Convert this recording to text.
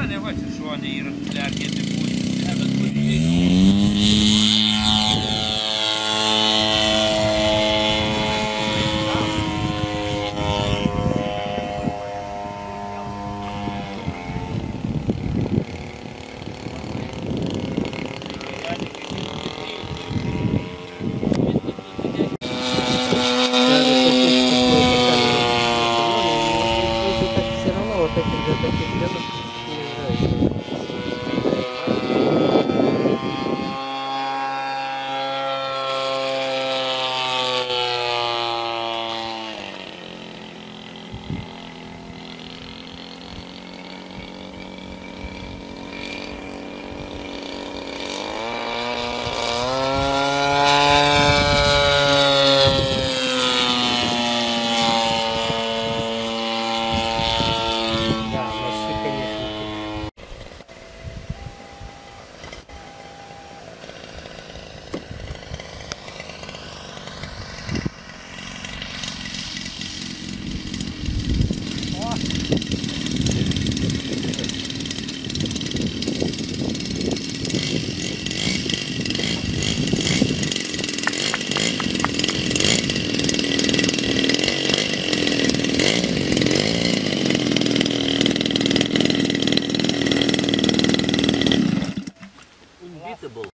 мене бачиш, що вони і розплярки не будуть. Треба все равно вот этих для таких で。